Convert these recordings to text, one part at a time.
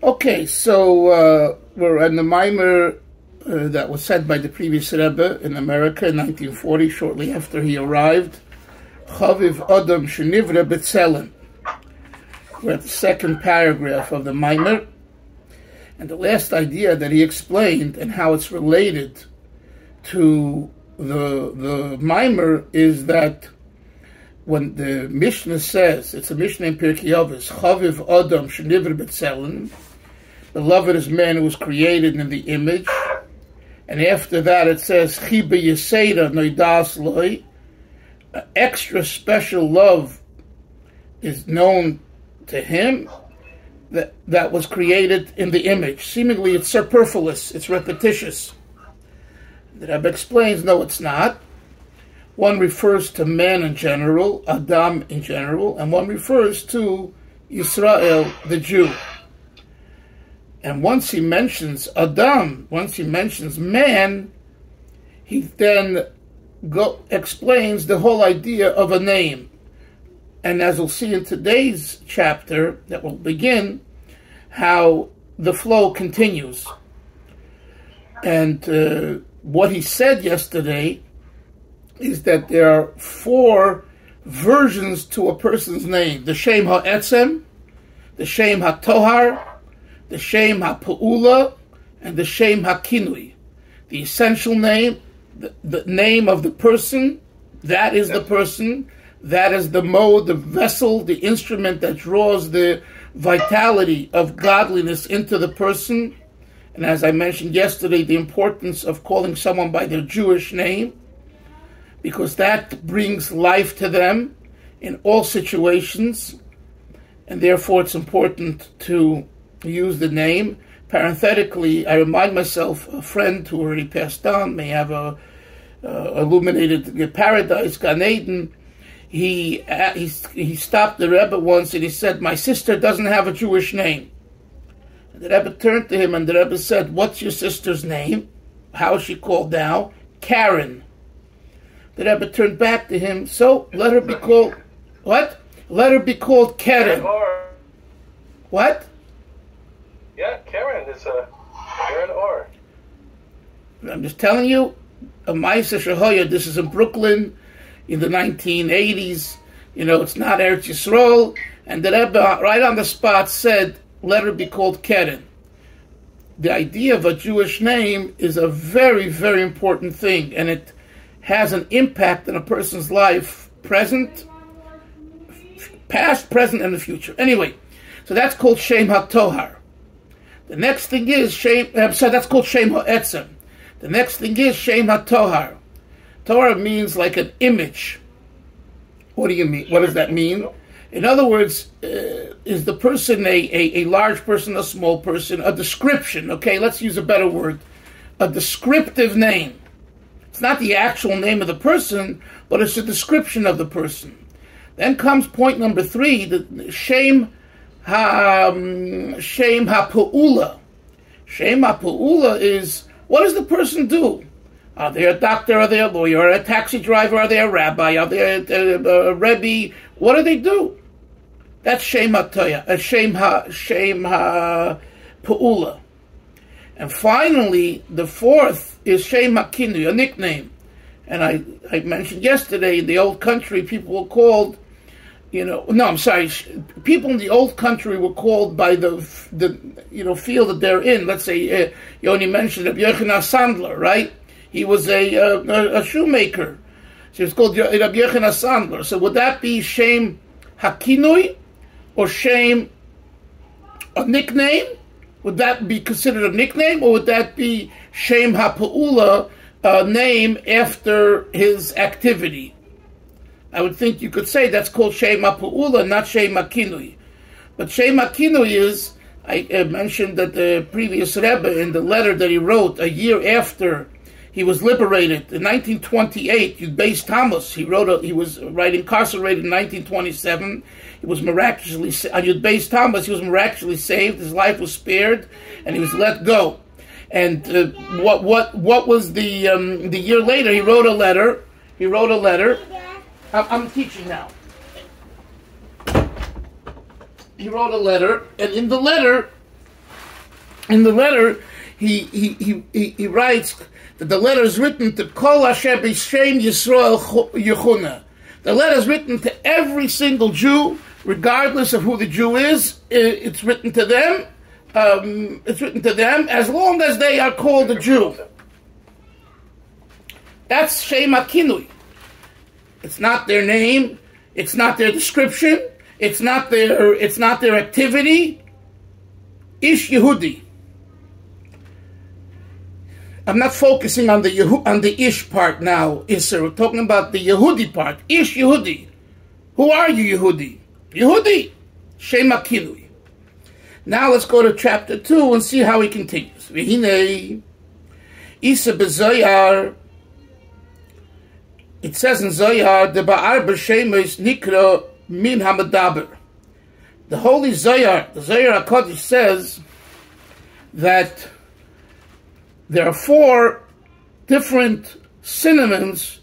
Okay, so uh, we're on the maamar uh, that was said by the previous Rebbe in America in 1940, shortly after he arrived. Chaviv Adam Shenivra B'Tselem. We're at the second paragraph of the maamar. And the last idea that he explained and how it's related to the the maamar is that when the Mishnah says, it's a Mishnah in Pirkei Avos, Chaviv Adam Shenivra B'Tselem, beloved this man who was created in the image, and after that it says, Chiba Noidas Loi, extra special love is known to him that, that was created in the image. Seemingly it's superfluous, it's repetitious. The Rebbe explains, no, it's not. One refers to man in general, Adam in general, and one refers to Israel, the Jew. And once he mentions Adam, once he mentions man, he then go, explains the whole idea of a name. And as we'll see in today's chapter that will begin, how the flow continues. And uh, what he said yesterday is that there are four versions to a person's name the Shem HaEtzem, the Shem HaToar, the Shem HaPa'ula, and the Shem HaKinui. The essential name, the, the name of the person, that is the person, that is the mode, the vessel, the instrument that draws the vitality of godliness into the person. And as I mentioned yesterday, the importance of calling someone by their Jewish name, because that brings life to them in all situations, and therefore it's important to use the name. Parenthetically, I remind myself a friend who already passed on may have a uh, illuminated paradise, Gan Eden, he, uh, he, he stopped the Rebbe once and he said, My sister doesn't have a Jewish name. And the Rebbe turned to him and the Rebbe said, What's your sister's name? How is she called now? Karen. The Rebbe turned back to him, So let her be called, what? Let her be called Karen. What? Yeah, Karen is a Karen or. I'm just telling you, uh, a Maisa Shahoya, this is in Brooklyn in the 1980s. You know, it's not Eretz Yisrael. And the Rebbe, uh, right on the spot, said, let her be called Keren. The idea of a Jewish name is a very, very important thing, and it has an impact on a person's life, present, past, present, and the future. Anyway, so that's called Shem HaTohar. The next thing is shame. I'm sorry, that's called Shem HaEtzem. The next thing is Shem HaToar. Torah means like an image. What do you mean? What does that mean? In other words, uh, is the person a, a, a, large person, a small person, a description? Okay, let's use a better word. A descriptive name. It's not the actual name of the person, but it's a description of the person. Then comes point number three, the shame um, shame ha'pu'ula. Shame ha'pu'ula is what does the person do? Are they a doctor? Are they a lawyer? Are they a taxi driver? Are they a rabbi? Are they a, a, a rebbe? What do they do? That's Shem HaToya, uh, Shem Ha, Shem Ha Pu'ula. And finally, the fourth is Shem HaKinu, a nickname. And I, I mentioned yesterday in the old country, people were called, you know, no, I'm sorry, people in the old country were called by the, the you know, field that they're in. Let's say, uh, you only mentioned Rabbi Yochanan Sandler, right? He was a, a, a shoemaker. So it's called Rabbi Yochanan Sandler. So would that be Shem Hakinui or shame a nickname? Would that be considered a nickname or would that be Shem HaPa'ula, a name after his activity? I would think you could say that's called Shem HaPa'ula, not Shem HaKinui. But Shem HaKinui is, I mentioned that the previous Rebbe in the letter that he wrote a year after he was liberated in 1928. Yud Beis Tammuz. He wrote. A, he was right incarcerated in 1927. He was miraculously on Yud Beis Tammuz. He was miraculously saved. His life was spared, and he was let go. And uh, what what what was the um, the year later? He wrote a letter. He wrote a letter. I'm, I'm teaching now. He wrote a letter, and in the letter, in the letter, he, he, he, he, he writes that the letter is written to Kol Asher B'Shem Yisrael Yechuna. The letter is written to every single Jew, regardless of who the Jew is. It's written to them. Um, it's written to them as long as they are called a Jew. That's Shem Akinui. It's not their name. It's not their description. It's not their. It's not their activity. Ish Yehudi. I'm not focusing on the Yehu, on the Ish part now, Isser. We're talking about the Yehudi part. Ish Yehudi. Who are you, Yehudi? Yehudi. Shem Akinui. Now let's go to chapter 2 and see how he continues. Vihine. Isa bezoyar it says in Zohar, the Ba'ar B'Shemes Nikra Min Hamadaber. The Holy Zohar, the Zohar HaKodesh says that there are four different synonyms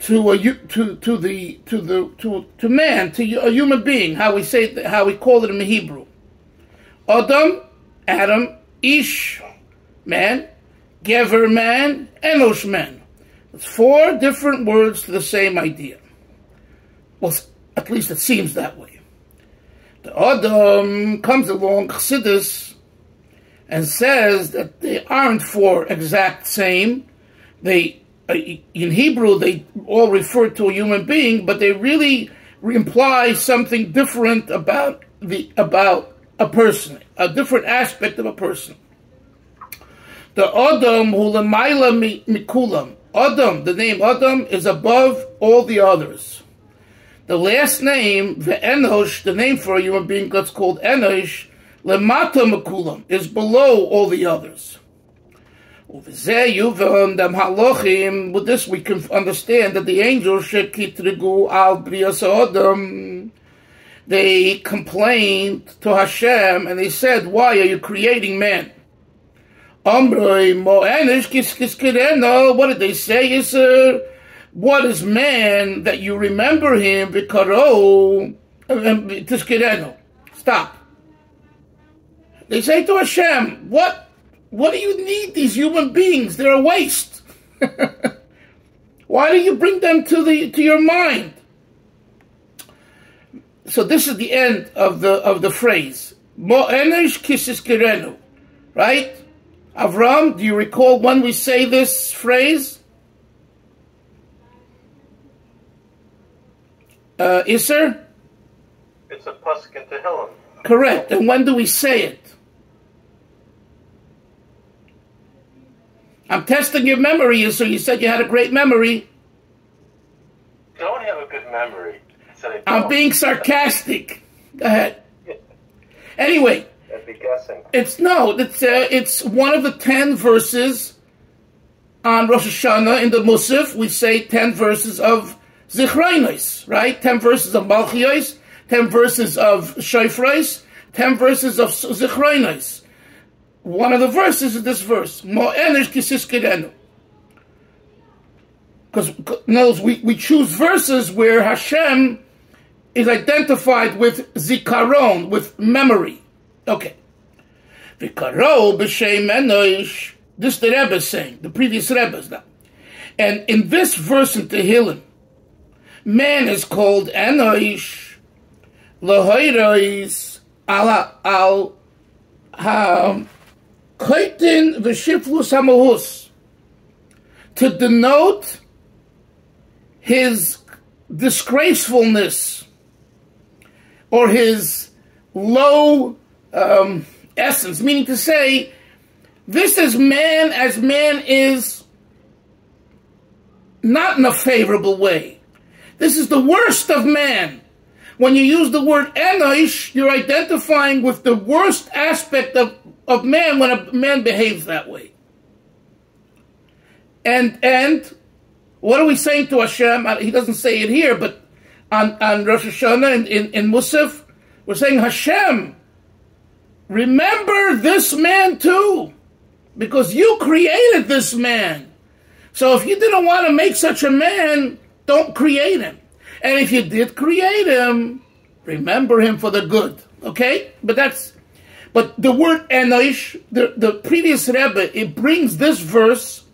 to a to to the to the to to man to a human being how we say it, how we call it in Hebrew Adam Adam Ish man Gever man Enosh man it's four different words to the same idea. Well, at least it seems that way. The Adam comes along, Chassidus, and says that they aren't four exact same. They, uh, in Hebrew, they all refer to a human being, but they really imply something different about the about a person, a different aspect of a person. The Adam hulamaila mikulam, Adam, the name Adam, is above all the others. The last name, the Enosh, the name for a human being that's called Enosh, Lemata Makulam, is below all the others. With this we can understand that the angels al Adam. They complained to Hashem and they said, Why are you creating man? Kis What did they say? Uh, what is man that you remember him? Vikaro tiskireno. Stop. They say to Hashem, what? What do you need these human beings? They're a waste. Why do you bring them to the to your mind? So this is the end of the of the phrase. Mo'enish kisis kirenu. Right? Avram, do you recall when we say this phrase? Uh, Isser? It's a pasuk in Tehillim. Correct. And when do we say it? I'm testing your memory, so you said you had a great memory. Don't have a good memory. I'm being sarcastic. Go ahead. Anyway, be guessing. It's no, it's uh, it's one of the ten verses on Rosh Hashanah in the Musaf. We say ten verses of Zichrainis, right? Ten verses of Malchios, ten verses of Shofrais, ten verses of Zichrainis. One of the verses is this verse, Mo'enish kisiskedenu. Because knows we, we choose verses where Hashem is identified with zikaron, with memory. Okay. Vikaro b'shem enosh. This the Rebbe is saying, the previous Rebbe is now. And in this verse in Tehillim, man is called enosh, lahoirois, ala al ha kaitin v'shiflus hamahus, to denote his disgracefulness or his low um, essence, meaning to say, this is man as man is not in a favorable way. This is the worst of man. When you use the word enosh, you're identifying with the worst aspect of, of man when a man behaves that way. And and what are we saying to Hashem? He doesn't say it here, but on, on Rosh Hashanah in, in, in Musaf, we're saying Hashem, Remember this man too, because you created this man. So if you didn't want to make such a man, don't create him. And if you did create him, remember him for the good. Okay? But that's But the word Enosh, the, the previous Rebbe, it brings this verse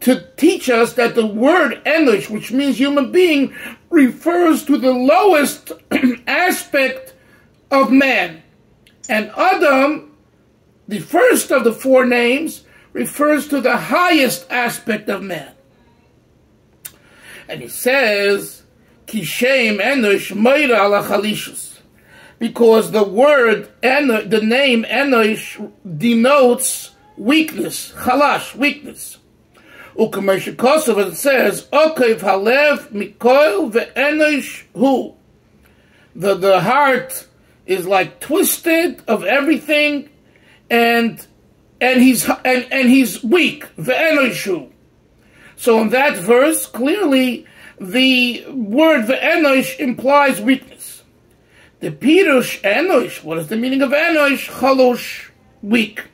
to teach us that the word Enosh, which means human being, refers to the lowest aspect of man. And Adam, the first of the four names, refers to the highest aspect of man. And he says, Kishem Enosh Meira ala Chalishus. Because the word, and the name Enosh denotes weakness, chalash, weakness. Ukamesh Kosov, it says, Okev Halev Mikoil ve'Enosh Hu. The heart is like twisted of everything and and he's and, and he's weak. Ve'enoshu. So in that verse, clearly the word ve'enosh implies weakness. The pirush enosh, what is the meaning of enosh? Chalosh, weak.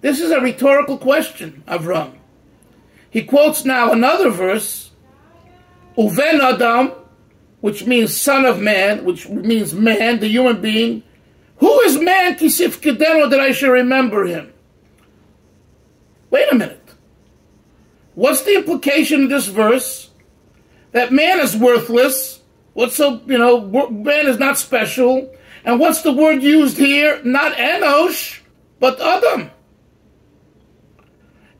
This is a rhetorical question, Avram. He quotes now another verse, Uven Adam, which means son of man, which means man, the human being. Who is man, Kisif Kedeno, that I should remember him? Wait a minute. What's the implication of this verse? That man is worthless. What's so, you know, man is not special. And what's the word used here? Not Enosh, but Adam.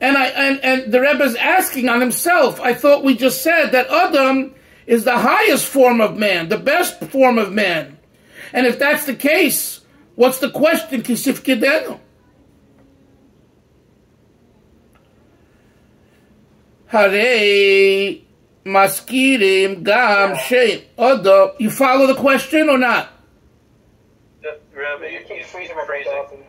And I and, and the Rebbe is asking on himself. I thought we just said that Adam is the highest form of man, the best form of man. And if that's the case, what's the question? Kisif Kedenu. Hare maskirim gam shem. Adam, you follow the question or not? Uh, you, you, you phrasing.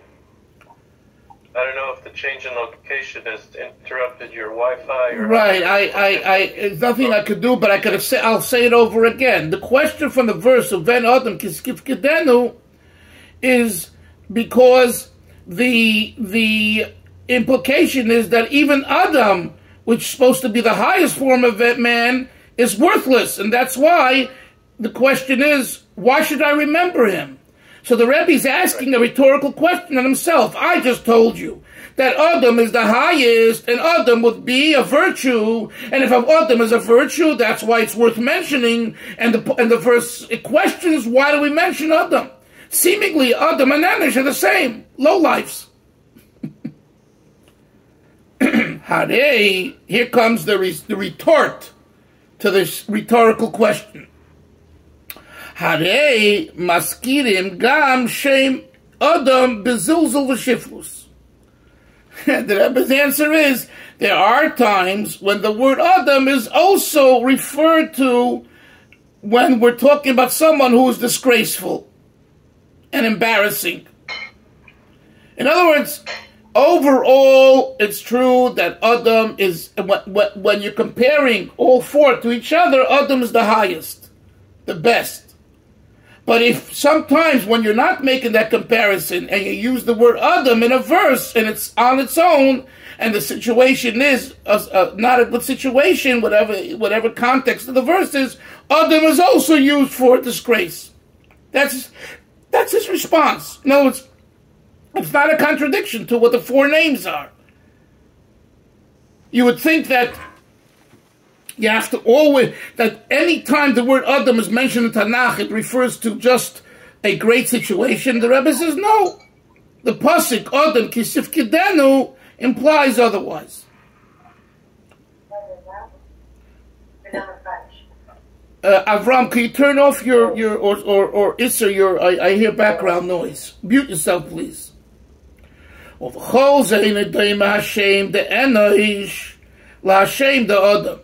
I don't know if the change in location has interrupted your Wi-Fi or right. I, I, I, there's nothing I could do, but I could have say, I'll say it over again. The question from the verse of Ben Adam Kiskif is because the the implication is that even Adam, which is supposed to be the highest form of man, is worthless, and that's why the question is, why should I remember him? So the Rebbe's asking a rhetorical question on himself. I just told you that Adam is the highest, and Adam would be a virtue. And if Adam is a virtue, that's why it's worth mentioning. And the and the verse questions why do we mention Adam? Seemingly, Adam and Anish are the same low lives. Here comes the, re- the retort to this rhetorical question. הרי מזכירים גם שם אדם בזלזל ושפלוס. The Rebbe's answer is, there are times when the word Adam is also referred to when we're talking about someone who is disgraceful and embarrassing. In other words, overall, it's true that Adam is, when you're comparing all four to each other, Adam is the highest, the best. But if sometimes when you're not making that comparison and you use the word Adam in a verse and it's on its own, and the situation is a, a, not a good situation, whatever whatever context of the verse is, Adam is also used for disgrace. That's that's his response. No, it's it's not a contradiction to what the four names are. You would think that you have to always, that any time the word Adam is mentioned in Tanakh, it refers to just a great situation. The Rebbe says, no. The Pasik, Adam, Kisif Kidenu, implies otherwise. Uh, Avram, can you turn off your, your or, or, or Isser, your, I, I hear background noise. Mute yourself, please. Of Chol Hashem, the Enoish, La Hashem, the Adam.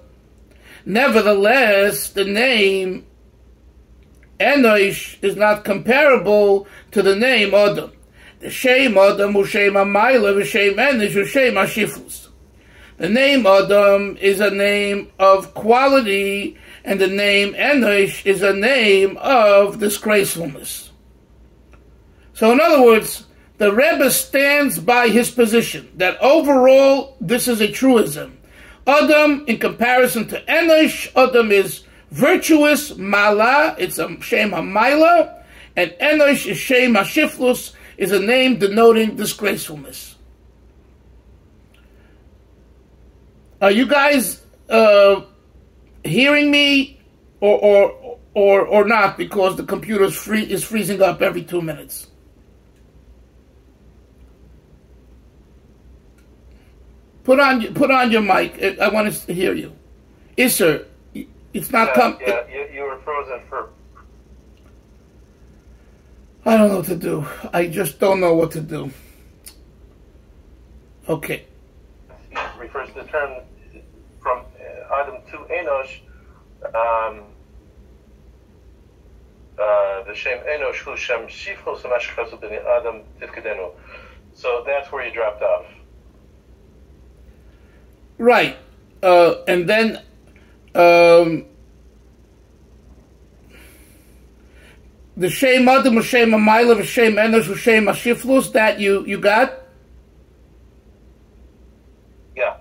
Nevertheless, the name Enosh is not comparable to the name Adam. The Shem Adam Ushem Amayla V'Shem Enosh V'Shem Ashifus. The name Adam is a name of quality, and the name Enosh is a name of disgracefulness. So, in other words, the Rebbe stands by his position that overall this is a truism. Adam, in comparison to Enosh, Adam is virtuous, Mala, it's a Shem HaMaila, and Enosh is Shem HaShiflus, is a name denoting disgracefulness. Are you guys uh, hearing me or, or, or, or not because the computer is, free, is freezing up every two minutes? Put on put on your mic. I want to hear you. Isser, it's not Yeah, come. yeah, you, you were frozen for. I don't know what to do. I just don't know what to do. Okay. refers to the term from uh, Adam to Enosh. Um, uh, the Shem Enosh, who Shem B'nei Adam. So that's where you dropped off. Right. Uh, and then um, the Shem Adam, Shem Amayla, Shem Enosh, Shem Ashiflus, that you, you got? Yeah.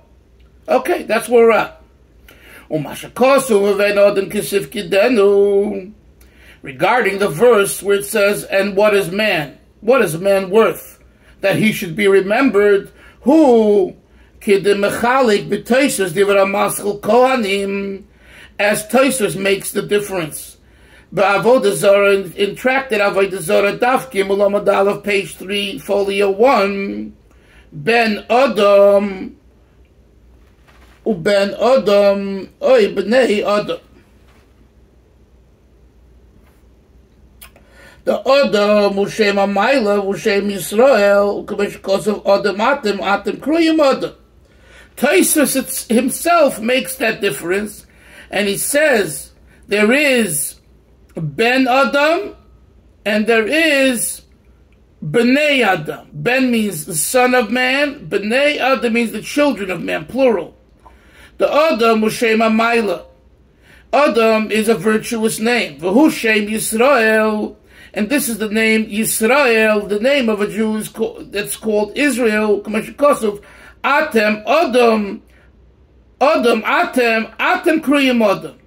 Okay, that's where we're at. Umashakosu v'ven Adam kisif kidenu. Regarding the verse where it says, and what is man? What is man worth? That he should be remembered, who kidemechalik b'toisus divra maskal kohanim, as Toisus makes the difference. Ba'avodah Zarah, in, in tractate Avodah Zarah, Daf Gimel Amad of page 3, folio 1, Ben Adam, ובין אדם, אוי בני אדם. The Adam הוא שם המיילה הוא שם ישראל, כמו שכוסף אדם אתם, אתם קרויים אדם. Taisus himself makes that difference, and he says there is Ben Adam and there is Bnei Adam. Ben means the son of man, Bnei Adam means the children of man, plural. The Adam was Shem Amayla. Adam is a virtuous name. V'hu Shem Yisrael. And this is the name Yisrael, the name of a Jew is called, that's called Israel. Atem, Adam, Adam, Atem, Atem Kriyim Adam.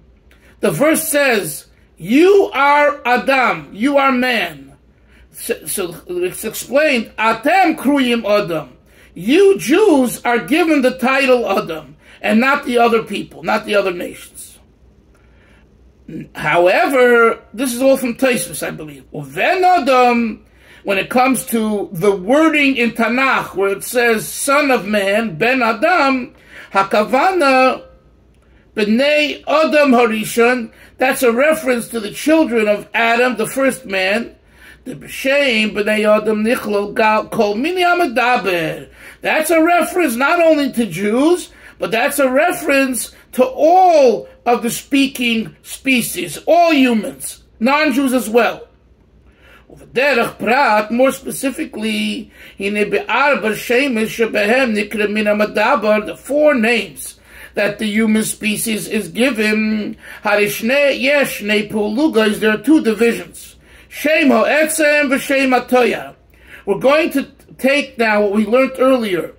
The verse says, You are Adam, you are man. So, so it's explained, Atem Kruyim Adam. You Jews are given the title Adam, and not the other people, not the other nations. However, this is all from Taisus, I believe. Uven Adam, when it comes to the wording in Tanakh, where it says son of man, Ben Adam, Hakavana, B'nai Adam Harishon, that's a reference to the children of Adam, the first man. The B'Shem B'nai Adam Nichlol Gal Kol Mini Amadaber. That's a reference not only to Jews, but that's a reference to all of the speaking species, all humans, non-Jews as well. ובדרך פרט, more specifically, הנה בארבע שמש שבהם נקרא מן המדבר, the four names that the human species is given, הרי שני, יש שני פולוגos, there are two divisions, שם העצם ושם הטויה. We're going to take now what we learned earlier,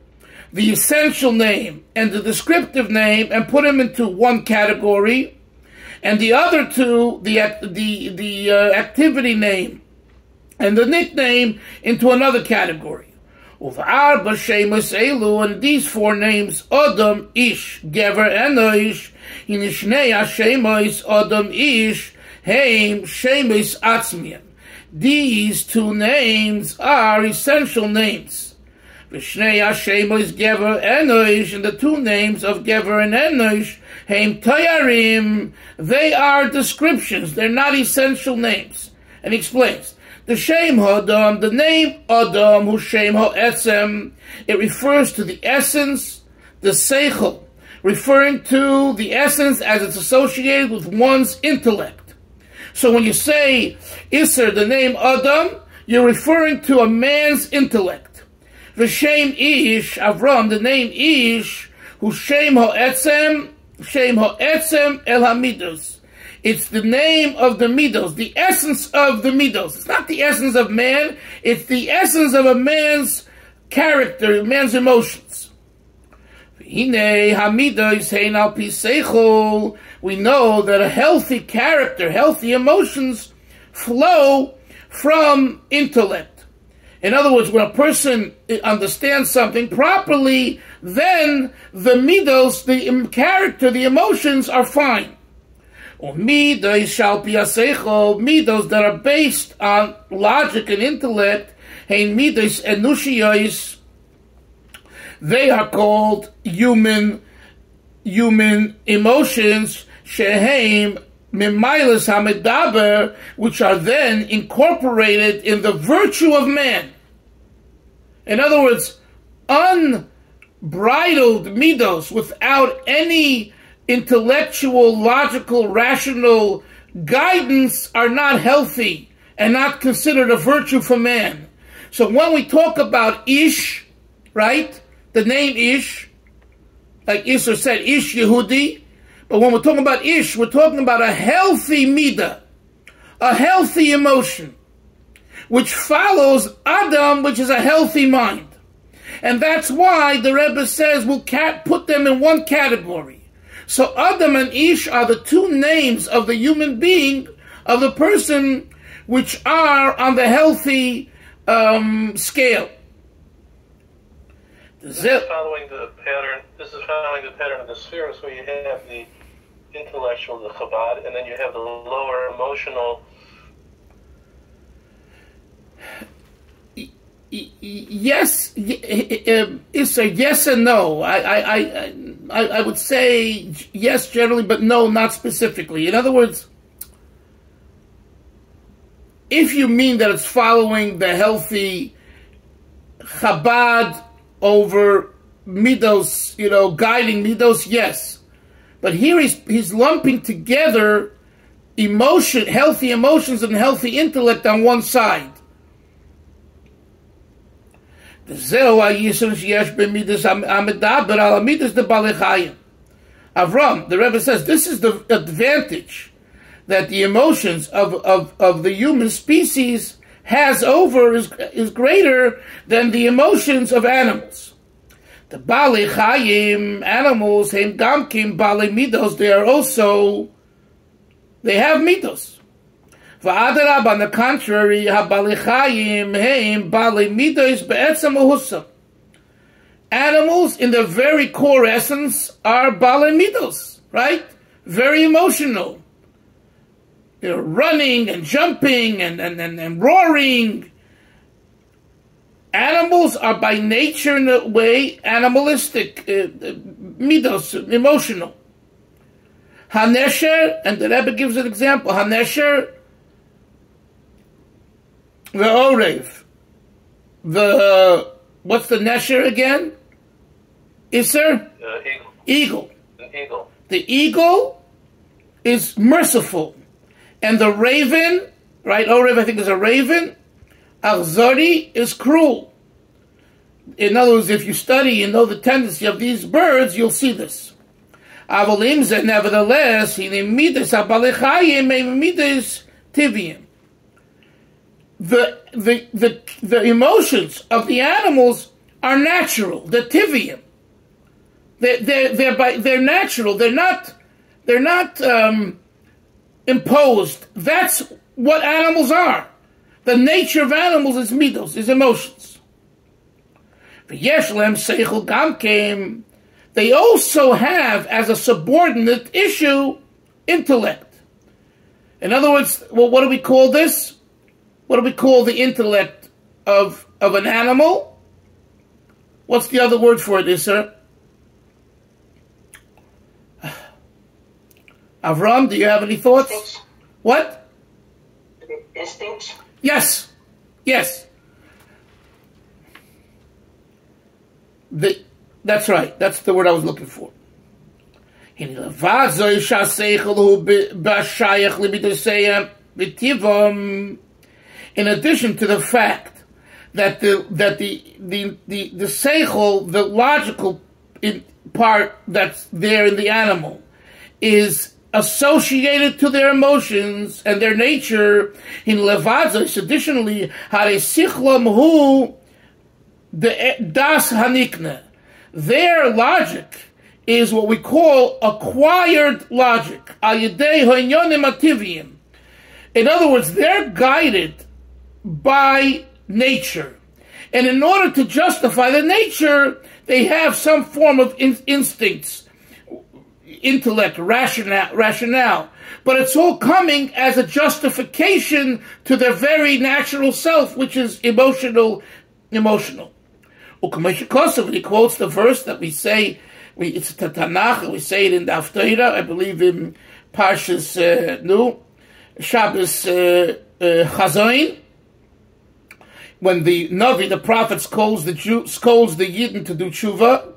the essential name and the descriptive name, and put them into one category, and the other two, the, act- the, the uh, activity name and the nickname into another category. Uv'arba shemus elu, and these four names, Adam, Ish, Gever, Enosh, in Ishnei HaShemus, Adam, Ish, Haim, Shemus, Atzmian. These two names are essential names. Vishnei HaShemus, Gever, Enosh, and the two names of Gever and Enosh, Haim Tayarim, they are descriptions, they're not essential names. And he explains, the Shem Adam, the name Adam, who Shem Ha'etzem, it refers to the essence, the Seichel, referring to the essence as it's associated with one's intellect. So when you say Isser, the name Adam, you're referring to a man's intellect. The Shem Ish, Avram, the name Ish, who Shem Ha'etzem, Shem Ha'etzem El Hamidos. It's the name of the midos, the essence of the midos. It's not the essence of man, it's the essence of a man's character, man's emotions. We know that a healthy character, healthy emotions flow from intellect. In other words, when a person understands something properly, then the midos, the character, the emotions are fine. Or midos shall be midos that are based on logic and intellect, hein midos enushiyos, they are called human human emotions, sheheim Hamidaber, which are then incorporated in the virtue of man. In other words, unbridled midos without any intellectual, logical, rational guidance are not healthy and not considered a virtue for man. So when we talk about Ish, right, the name Ish, like Isser said, Ish Yehudi, but when we're talking about ish, we're talking about a healthy midah, a healthy emotion, which follows Adam, which is a healthy mind. And that's why the Rebbe says we'll put them in one category. So Adam and Ish are the two names of the human being, of the person, which are on the healthy um, scale. This is following the pattern. This is following the pattern of the spheres, where you have the intellectual, the Chabad, and then you have the lower emotional. Yes, it's a yes and no. I, I, I, I would say yes generally, but no, not specifically. In other words, if you mean that it's following the healthy Chabad over midos, you know, guiding midos, yes. But here he's, he's lumping together emotion, healthy emotions and healthy intellect on one side. Avram, the Rebbe says, this is the advantage that the emotions of, of, of the human species has over is, is greater than the emotions of animals. The Bali Chayim animals, Hem Gamkim Bali Midos, they are also, they have Midos. V'adarab, on the contrary, HaBali Chayim, Hem Bali Midos Be'etzem. Animals, in their very core essence, are Bali Midos, right? Very emotional. They're running and jumping and, and, and, and roaring Animals are by nature, in a way, animalistic, uh, uh, midos, emotional. Hanesher, and the Rebbe gives an example. Hanesher, the Orev, the what's the Nesher again? Isser? Uh, eagle. Eagle. Eagle. The eagle is merciful, and the raven, right? Orev, I think, is a raven Arzari is cruel. In other words, if you study and know the tendency of these birds, you'll see this. Avolimze, nevertheless, he midas midas tivium. The, the, the, the emotions of the animals are natural. They're tivium. They're, they're, they're, by, they're natural. They're not, they're not um, imposed. That's what animals are. The nature of animals is midos, is emotions. The V'yeshlem seichel gamkeim. They also have, as a subordinate issue, intellect. In other words, well, what do we call this? What do we call the intellect of, of an animal? What's the other word for it, sir? Avram, do you have any thoughts? Instincts. What? Instincts. Yes, yes. The, that's right. That's the word I was looking for. In addition to the fact that the that the the the, the seichel, the logical in part that's there in the animal, is associated to their emotions and their nature in levadzos. Additionally, haresichlam hu the eh, das hanikne. Their logic is what we call acquired logic. In other words, they're guided by nature. And in order to justify the nature, they have some form of in- instincts, intellect, rationale, rationale. But it's all coming as a justification to their very natural self, which is emotional, emotional. Ukamesha Kosov, he quotes the verse that we say, we, it's the Tanakh, we say it in the Haftarah, I believe in Parshas uh, Nu, Shabbos uh, uh, Chazoin, when the Navi, the prophet, calls the Jew, scolds the Yidden to do tshuva,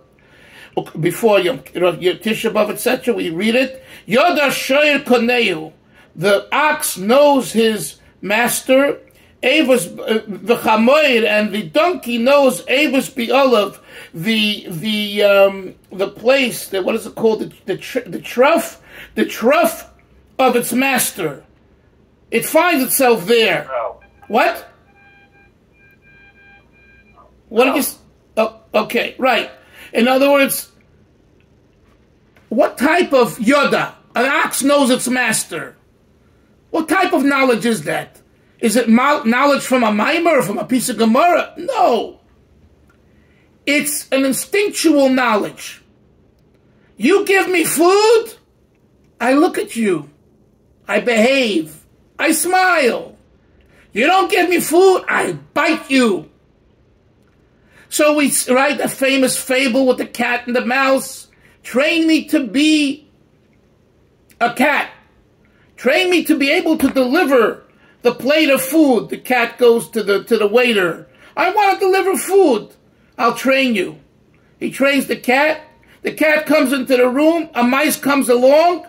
before Yom, Tisha B'Av, etc., we read it, Yoda Shoyer Koneu, the ox knows his master, Avos v'chamoir, and the donkey knows Avos Be'olav, the the um, the place that what is it called the the, tr- the trough the trough of its master. It finds itself there. Oh. What? Did you? Oh, okay, right. In other words, what type of yoda? An ox knows its master. What type of knowledge is that? Is it knowledge from a maamar or from a piece of Gemara? No. It's an instinctual knowledge. You give me food, I look at you. I behave. I smile. You don't give me food, I bite you. So we write a famous fable with the cat and the mouse. Train me to be a cat. Train me to be able to deliver the plate of food. The cat goes to the to the waiter. I want to deliver food. I'll train you. He trains the cat. The cat comes into the room. A mice comes along.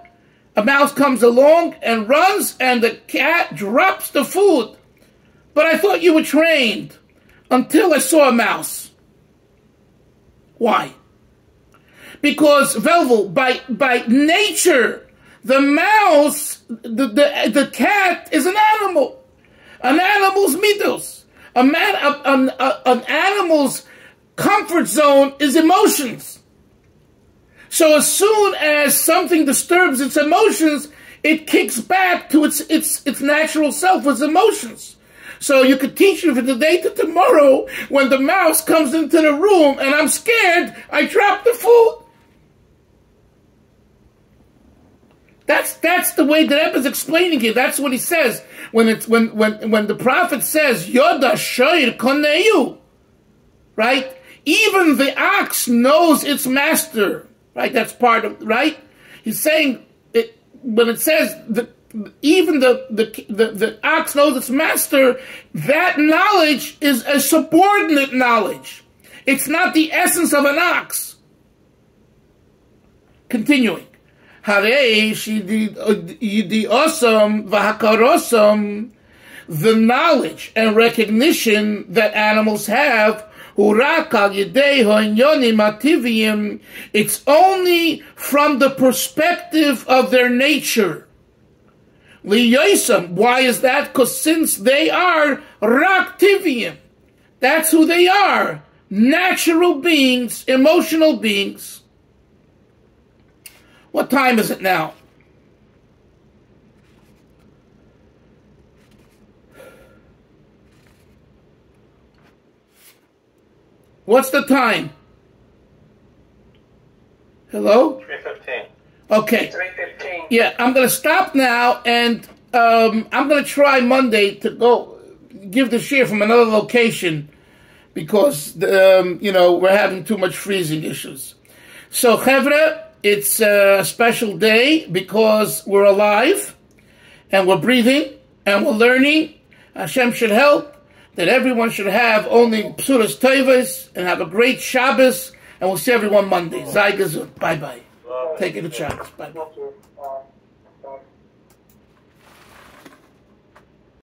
A mouse comes along and runs, and the cat drops the food. But I thought you were trained until I saw a mouse. Why? Because Velvel, by by nature, the mouse, the, the, the cat is an animal. An animal's midos. A man, a, an, a, an animal's comfort zone is emotions. So as soon as something disturbs its emotions, it kicks back to its its its natural self, its emotions. So you could teach me from today to tomorrow when the mouse comes into the room and I'm scared, I drop the food. That's that's the way the Rebbe is explaining it. That's what he says when it's when when when the prophet says Yoda Shoir Koneu, right? Even the ox knows its master, right? That's part of right. He's saying it when it says the even the, the the the ox knows its master. That knowledge is a subordinate knowledge. It's not the essence of an ox. Continuing. Harei yidiosam uh, v'hakarosam, the knowledge and recognition that animals have, it's only from the perspective of their nature. Why is that? Because since they are raktiviyim, that's who they are. Natural beings, emotional beings. What time is it now? What's the time? Hello? 315. Okay. 315. Yeah, I'm going to stop now, and um, I'm going to try Monday to go give the share from another location because um, you know we're having too much freezing issues. So, Chevra, it's a special day because we're alive and we're breathing and we're learning. Hashem should help that everyone should have only psuras tovas and have a great Shabbos, and we'll see everyone Monday. Zai Bye bye. Take it to Shabbos. Bye